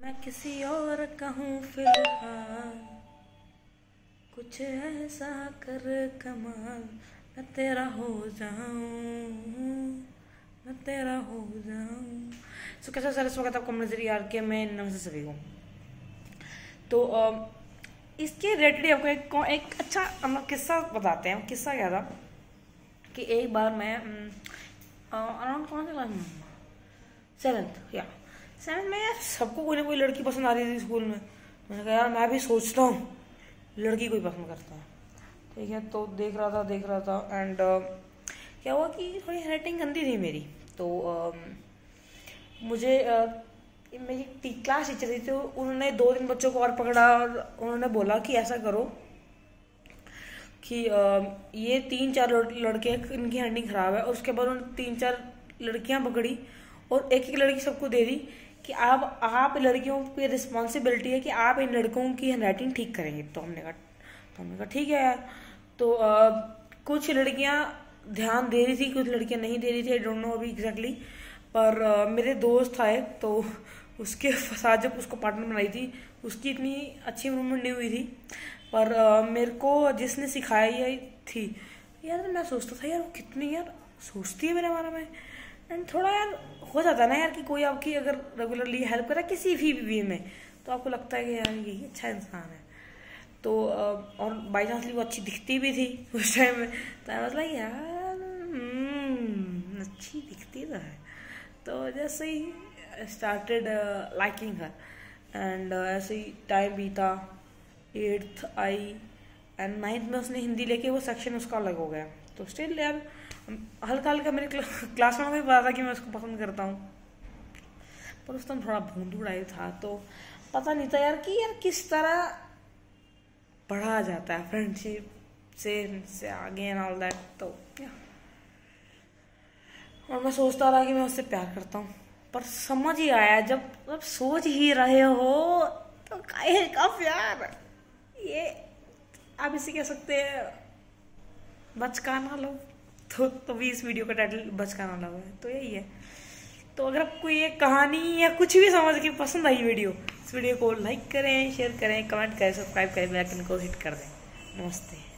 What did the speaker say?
मैं किसी और कहूँ फ़िलहाल। कुछ ऐसा कर कमाल, मैं तेरा हो जाऊँ, मैं तेरा हो जाऊँ। सो कैसा सारा स्वागत आपको नज़र यार के, मैं नमस्ते सभी को। तो इसके रिलेटेड आपको एक एक अच्छा हम किस्सा बताते हैं, किस्सा क्या था? कि एक बार मैं अराउंड कौन से क्लास में सेवन्थ या सेवन्थ में यार सबको कोई ना कोई लड़की पसंद आ रही थी स्कूल में। मैंने कहा यार मैं भी सोचता हूँ लड़की कोई पसंद करता है। ठीक है तो देख रहा था देख रहा था एंड uh, क्या हुआ कि थोड़ी राइटिंग गंदी थी मेरी। तो uh, मुझे uh, मेरी क्लास टीचर थी तो उन्होंने दो दिन बच्चों को और पकड़ा और उन्होंने बोला कि ऐसा करो कि uh, ये तीन चार लड़के इनकी हैंडिंग खराब है। उसके बाद उन्होंने तीन चार लड़कियाँ पकड़ी और एक एक लड़की सबको दे दी कि आप आप लड़कियों की रिस्पॉन्सिबिलिटी है कि आप इन लड़कों की हैंड राइटिंग ठीक करेंगे। तो हमने कहा तो हमने कहा ठीक है यार। तो आ, कुछ लड़कियाँ ध्यान दे रही थी कुछ लड़कियाँ नहीं दे रही थी आई डोंट नो अभी एग्जैक्टली पर आ, मेरे दोस्त आए तो उसके साथ जब उसको पार्टनर बनाई थी उसकी इतनी अच्छी मूवमेंट नहीं हुई थी। पर आ, मेरे को जिसने सिखाई थी यार मैं सोचता था यार वो कितनी यार सोचती है मेरे बारे में? एंड थोड़ा यार हो जाता है ना यार कि कोई आपकी अगर रेगुलरली हेल्प करे किसी भी वे में तो आपको लगता है कि यार यही अच्छा इंसान है। तो और बाई चांसली वो अच्छी दिखती भी थी उस टाइम में। तो आई वाज लाइक यार हम्म, अच्छी दिखती तो है। तो जैसे ही स्टार्टेड लाइकिंग हर एंड ऐसे ही टाइम बीता एट्थ आई एंड नाइन्थ में उसने हिंदी लेके वो सेक्शन उसका अलग हो गया। तो स्टिल यार, हल्का हल्का मेरे क्लास में भी पता था कि मैं उसको पसंद करता हूँ। पर उस टाइम थोड़ा भूंदूड़ाई था तो पता नहीं था यार कि यार किस तरह बढ़ा जाता है फ्रेंडशिप से से आगे एंड ऑल दैट तो क्या और मैं सोचता रहा कि मैं उससे प्यार करता हूँ। पर समझ ही आया, जब जब सोच ही रहे हो तो काहे का प्यार? ये आप इसे कह सकते हैं बचकाना लो तो तो भी इस वीडियो का टाइटल बचकाना लव है। तो यही है। तो अगर आपको ये कहानी या कुछ भी समझ के पसंद आई वीडियो, इस वीडियो को लाइक करें शेयर करें कमेंट करें सब्सक्राइब करें बेल आइकन को हिट कर दें। नमस्ते।